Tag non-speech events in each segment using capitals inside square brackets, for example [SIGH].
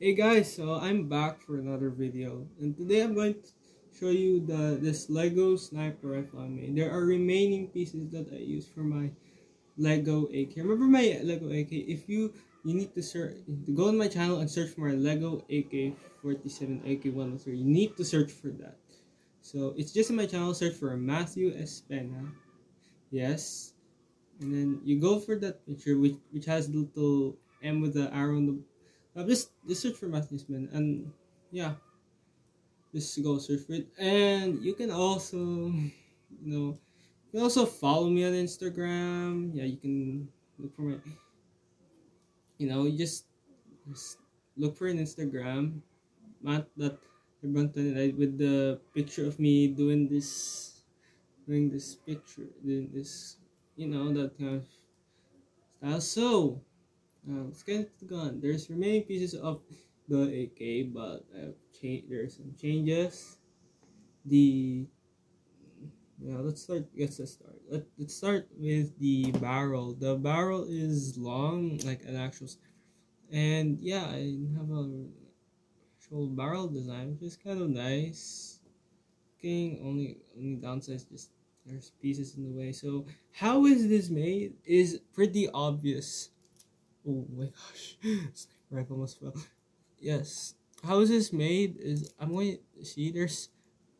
Hey guys, so I'm back for another video and today I'm going to show you the this Lego sniper rifle I made. There are remaining pieces that I use for my Lego AK. Remember my Lego AK? If you you need to search to go on my channel and search for my Lego AK47 AK103. You need to search for that. So it's just in my channel, search for Matthew Espena. Yes. And then you go for that picture which which has the little M with the arrow on the uh, just just search for Matthew Smith and yeah, just go search for it. And you can also, you know, you can also follow me on Instagram. Yeah, you can look for my, you know, you just, just look for an Instagram, Matt that with the picture of me doing this, doing this picture, doing this, you know, that kind of style. So Um, the gun. There's remaining pieces of the AK, but I've. There's some changes. The yeah, let's start. Let's start. Let, let's start with the barrel. The barrel is long, like an actual, and yeah, I have a actual barrel design, which is kind of nice. Looking only only downside is just there's pieces in the way. So how is this made? Is pretty obvious Oh my gosh, rifle almost fell. Yes, how is this made? Is I'm going to see there's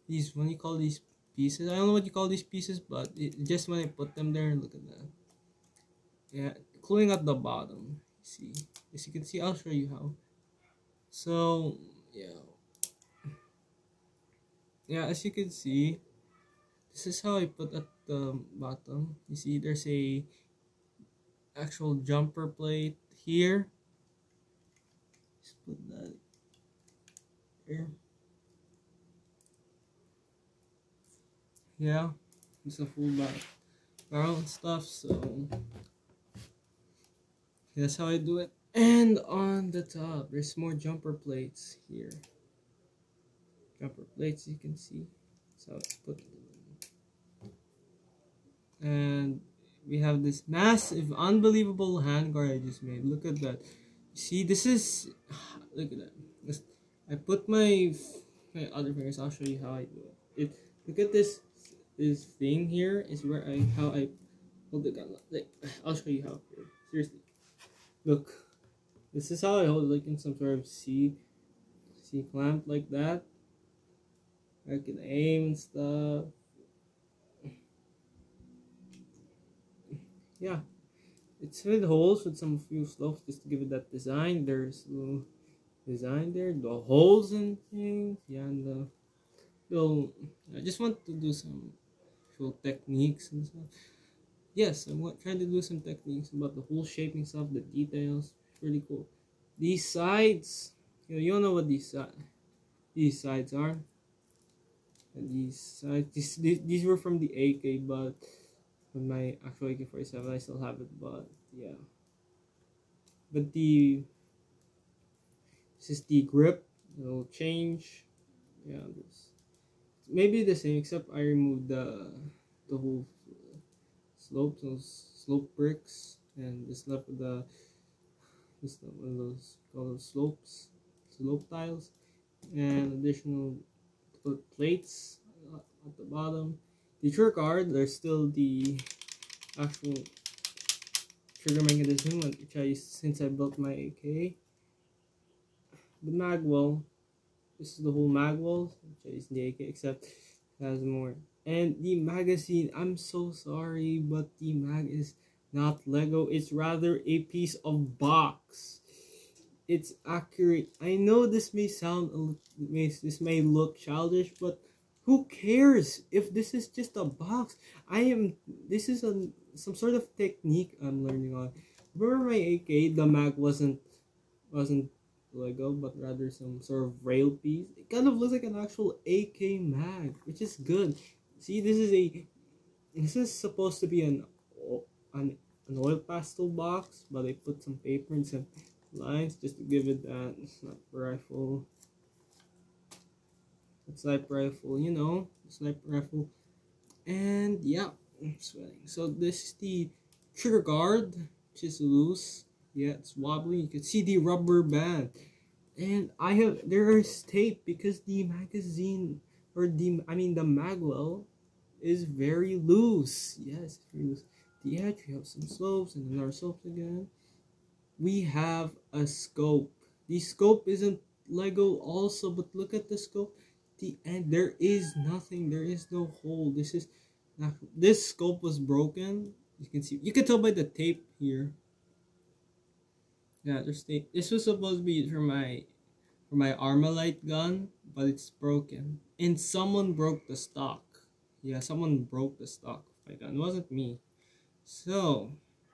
these when you call these pieces. I don't know what you call these pieces, but it, just when I put them there, look at that. Yeah, including at the bottom. See, as you can see, I'll show you how. So yeah, yeah, as you can see, this is how I put at the bottom. You see, there's a actual jumper plate here. Just put that here. Yeah, it's a full barrel and stuff, so that's how I do it. And on the top, there's more jumper plates here. Jumper plates, you can see. So let's put and we have this massive, unbelievable handguard I just made. Look at that. See, this is, look at that. I put my, my other fingers, I'll show you how I do it. it look at this, this thing here is where I, how I hold the gun. Like, I'll show you how. Seriously. Look. This is how I hold it, like in some sort of C, C clamp like that. I can aim and stuff. Yeah. It's with holes with some few slopes just to give it that design. There's little design there the holes and things yeah and the little i just want to do some actual techniques and stuff. Yes i'm trying to do some techniques about the whole shaping stuff the details really cool. These sides you know you don't know what these sides these sides are. And these sides these, these, these were from the ak but with my actual AK-47 I still have it but yeah. But the this is the grip it'll change. Yeah this maybe the same except I removed the the whole slope those slope bricks and just left with the just one of those called slopes slope tiles and additional plates uh, at the bottom the trigger guard, there's still the actual trigger mechanism which I used since I built my AK. The magwell, this is the whole magwell which I use in the AK except it has more. And the magazine, I'm so sorry, but the mag is not Lego. It's rather a piece of box. It's accurate. I know this may sound, may, this may look childish, but who cares if this is just a box? I am. This is a some sort of technique I'm learning on. Remember my AK? The mag wasn't wasn't Lego, but rather some sort of rail piece. It kind of looks like an actual AK mag, which is good. See, this is a. This is supposed to be an an an oil pastel box, but I put some paper and some lines just to give it that rifle sniper rifle, you know, sniper rifle. And yeah, I'm sweating. So this is the trigger guard, which is loose. Yeah, it's wobbly. You can see the rubber band. and I have there is tape because the magazine or the I mean the magwell is very loose. Yes, very loose. The edge we have some slopes and then our slopes again. We have a scope. The scope isn't Lego also, but look at the scope. The end there is nothing. There is no hole. This is this scope was broken. You can see you can tell by the tape here. Yeah, there's tape. This was supposed to be for my for my Armalite gun, but it's broken. And someone broke the stock. Yeah, someone broke the stock of my gun. It wasn't me. So,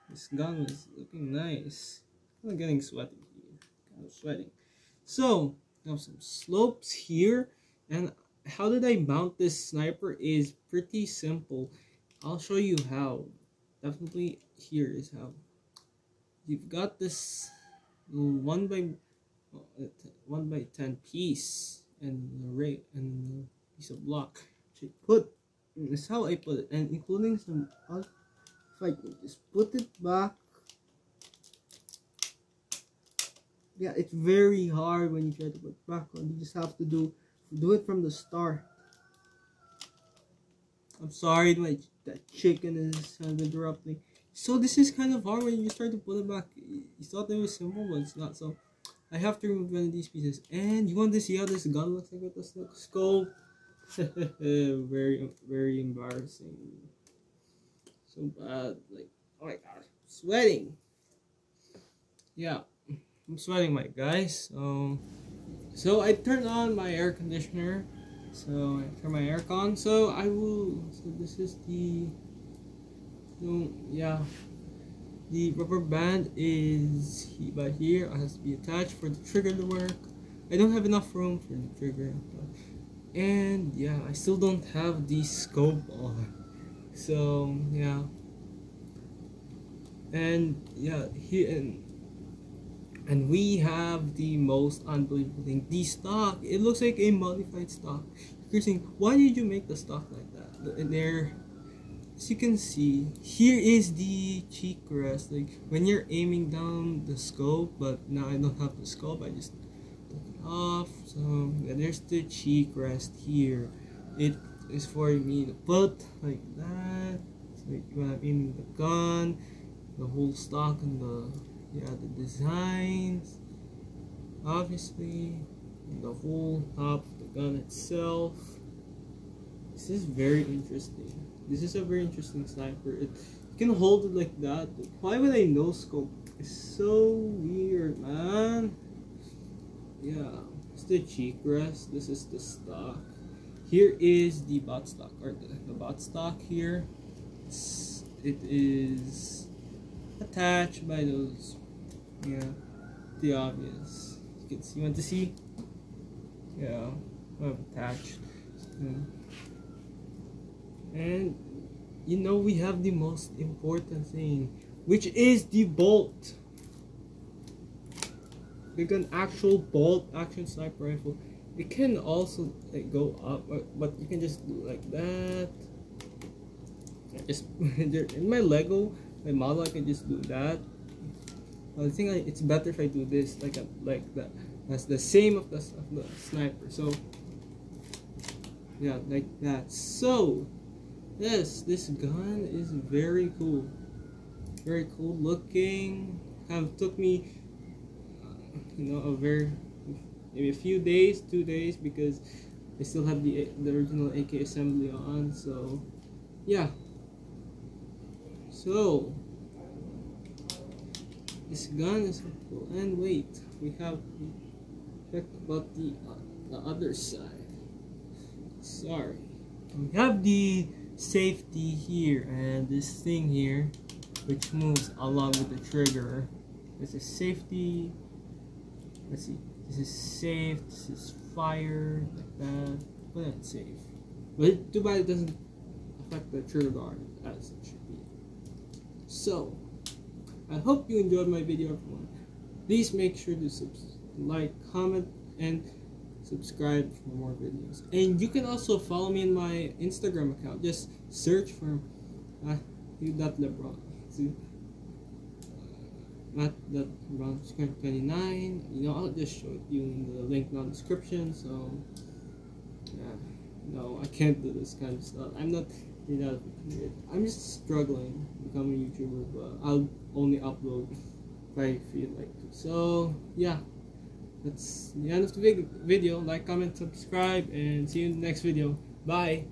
this gun is looking nice. I'm getting sweaty here. Kind of sweating. So, have some slopes here. And how did I mount this sniper is pretty simple. I'll show you how. Definitely here is how. You've got this one by one by ten piece and rate and piece of block. To put this how I put it, and including some. If I just put it back. Yeah, it's very hard when you try to put back on. You just have to do do it from the start. I'm sorry, my that chicken is kind of interrupting. So this is kind of hard when you start to put it back. You thought it was simple, but it's not. So I have to remove one of these pieces. And you want to see how this gun looks like with the scope? [LAUGHS] very, very embarrassing. So bad. Like, oh my god, sweating. Yeah, I'm sweating, my guys. So, so I turned on my air conditioner. So I turn my aircon. So I will. So this is the. No, yeah. The rubber band is by here. It has to be attached for the trigger to work. I don't have enough room for the trigger. And yeah, I still don't have the scope on. So yeah. And yeah, here and and we have the most unbelievable thing. The stock, it looks like a modified stock. You're saying, why did you make the stock like that? And there as you can see, here is the cheek rest. Like when you're aiming down the scope, but now I don't have the scope, I just took it off. So yeah, there's the cheek rest here. It is for me to put like that. So when I'm aiming the gun, the whole stock and the yeah the designs. Obviously, the whole top of the gun itself. This is very interesting. This is a very interesting sniper. It you can hold it like that. Why would I no scope? It's so weird, man. Yeah, it's the cheek rest. This is the stock. Here is the bot stock, or the, the bot stock here. It's, it is attached by those, yeah, the obvious. You can see, you want to see? Yeah, I've attached. Yeah. And you know we have the most important thing which is the bolt. Like an actual bolt action sniper rifle. It can also like go up but you can just do like that. Just [LAUGHS] in my lego my model i can just do that I think I, it's better if I do this like a, like that. That's the same of the, of the sniper. So yeah, like that. So Yes, this gun is very cool. Very cool looking. Kind of took me, uh, you know, a very maybe a few days, two days, because I still have the the original AK assembly on. So, yeah. So this gun is cool. And wait, we have check about the uh, the other side. Sorry, we have the safety here and this thing here which moves along with the trigger this is safety let's see this is safe this is fire like that but that's safe but too bad it doesn't affect the trigger guard as it should be so I hope you enjoyed my video everyone please make sure to like comment and subscribe for more videos. And you can also follow me in my Instagram account. Just search for uh, you.lebron. See? That around square 29 you know I'll just show you in the link in the description so yeah no I can't do this kind of stuff I'm not you know I'm just struggling becoming a YouTuber but I'll only upload if I feel like to so yeah. That's the end of the video. Like comment subscribe and see you in the next video. Bye